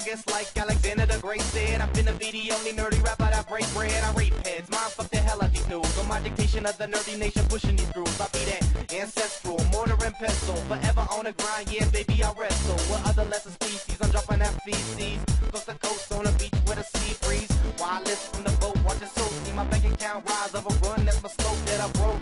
strongest like Alexander the Great said I've been a video only nerdy rapper that break bread. I On my dictation of the nerdy nation pushing these grooves I be that ancestral, mortar and pestle Forever on the grind, yeah baby I wrestle. With other lesser species, I'm dropping that feces Coast to coast on the beach with a sea breeze. Wireless from the boat, watch it so see my bank account rise of a run That's my scope that I broke.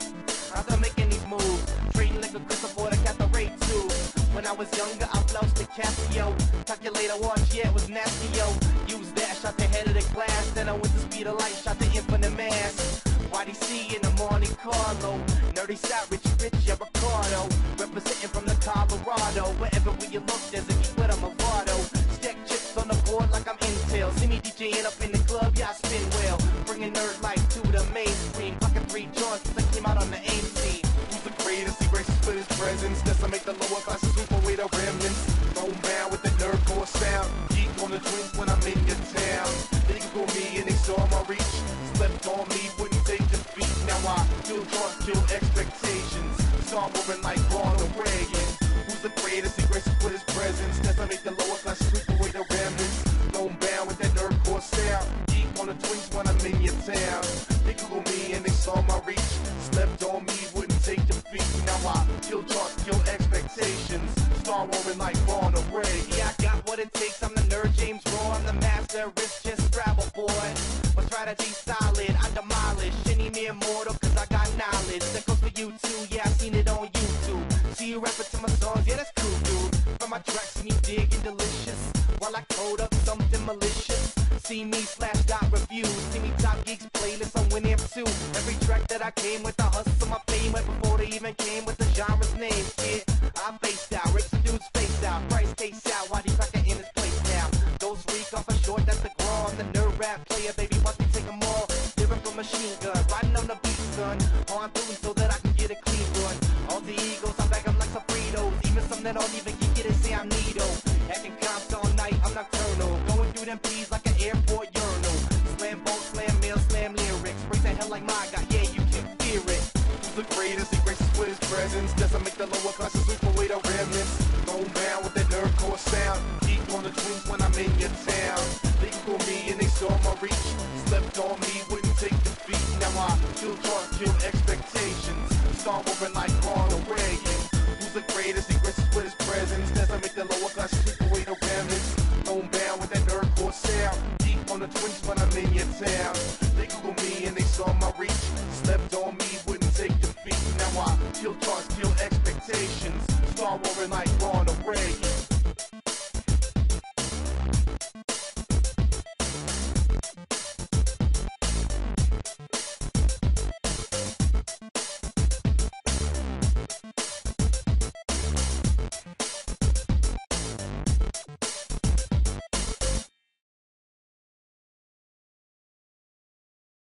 After making these moves Trading liquor crystal for the rate too. When I was younger I flounced the Casio. Calculator watch, yeah it was nasty yo Use that, shot the head of the glass Then I went the speed of light, shot the Carlo. Nerdy Richie Rich, yeah Ricardo. Representing from the Colorado. Wherever we look there's a a Movado. Stack chips on the board like I'm Intel. See me DJing up in the club, yeah I spin well. Bringing nerd life to the mainstream. Fucking three joints since I came out on the scene Who's the greatest? He graces with his presence. Decimate the lower classes, sweep away the remnants. Homebound with the nerdcore sound. Geek on the twins when I'm in your town. Can Moving like Ronald Reagan. Who's the greatest? He graces with his presence? Decimate the lower class sweep away the remnants Homebound with that nerdcore sound. Geek on the twins when I'm in your town. They Google me and they saw my reach. Slept on me, wouldn't take defeat Now I kill charts, kill expectations. Star warring like Ronald Reagan. Yeah, I got what it takes, I'm the nerd James Raw. I'm the master, it's just Scrabble boy. My strategy solid, I demolish Any mere mortal cause I got knowledge. That goes for you too, yeah While I code up something malicious. See me Slashdot reviews. See me top geeks playlist on Winamp too. Every track that I came with I hustle my fame Way before they even came with the genre's name. Yeah, I faced out, rip some dudes face out. Price case out, why they cracker in his place now? Those freak off a short, that's the grow I'm the nerd rap player, baby, watch me take them all. Lyrical machine gun, riding on the beat, son. On through so that I some that don't even get it, say I'm Nito Acting comps all night, I'm nocturnal. Going through them P's like an airport urinal. Slam boat, slam mail, slam lyrics. Break the hell like my God, yeah, you can fear it. The greatest? He graces with his presence. Decimate the lower classes, sweep away the remnants Homebound with that nerdcore sound. Geek on the twins when I'm in your town. They Google me and they saw my reach. Slept on me, wouldn't take defeat. Now I kill charts, kill expectations. Star like Ronald Reagan the greatest? He graces with his presence. Decimate the lower class, sweep away the remnants Homebound with that nerdcore sound. Deep on the twins when I'm in your town. They Google me and they saw my reach. Slept on me, wouldn't take defeat. Now I kill charts, kill expectations. Star warring like Ronald Reagan